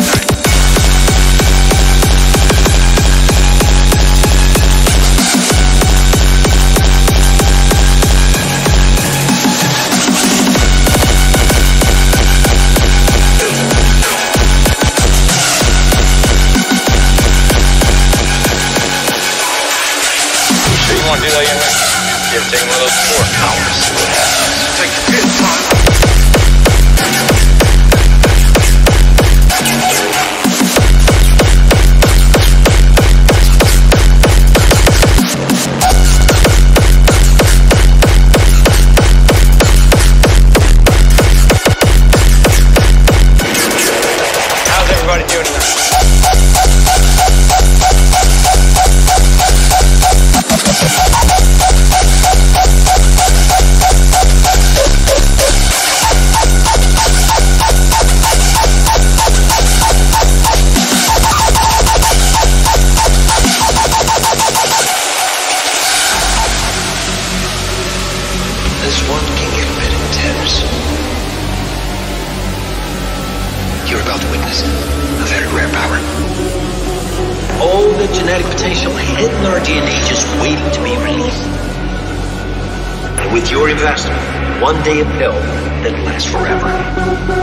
You want to do that? You ever taken one of those before? Cowards. A very rare power. All the genetic potential hidden in our DNA just waiting to be released. And with your investment, one day a pill that lasts forever.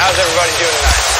How's everybody doing tonight?